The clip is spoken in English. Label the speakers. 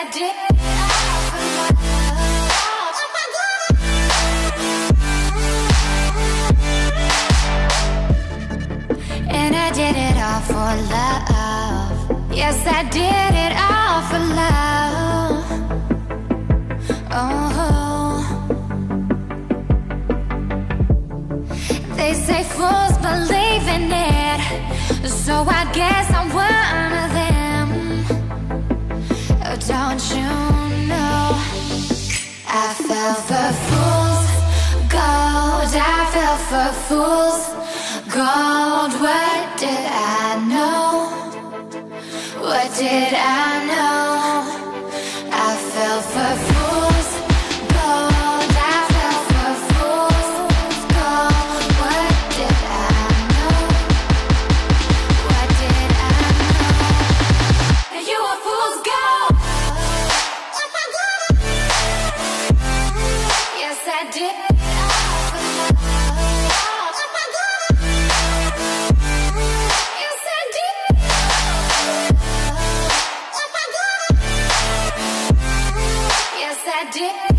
Speaker 1: I did. And I did it all for love. Yes, I did it all for love. Oh. They say fools believe in it. So I guess I'm fell for fools gold. I fell for fools gold. What did I know? What did I know? I did.